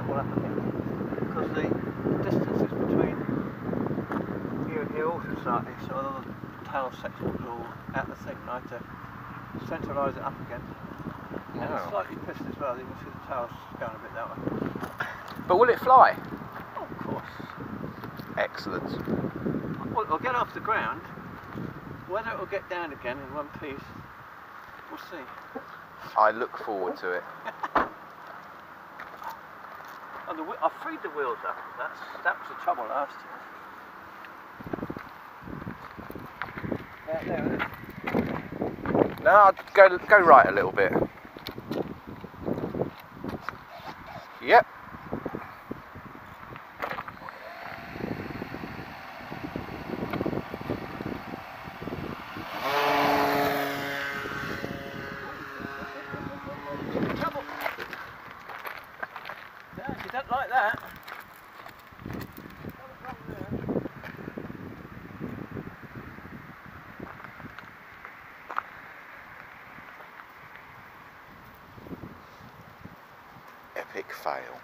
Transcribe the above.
Because the distance because the distances between here and here also slightly so the tail section was all at the thing and I had to centralise it up again. Wow. And it's slightly pissed as well, you can see the tail's going a bit that way. But will it fly? Oh, of course. Excellent. Well, it'll get off the ground. Whether it'll get down again in one piece, we'll see. I look forward to it. And the, I freed the wheels up. That's that was the trouble last year. It? No, I'd go go right a little bit. Yep. Trouble. If you don't like that. Epic fail.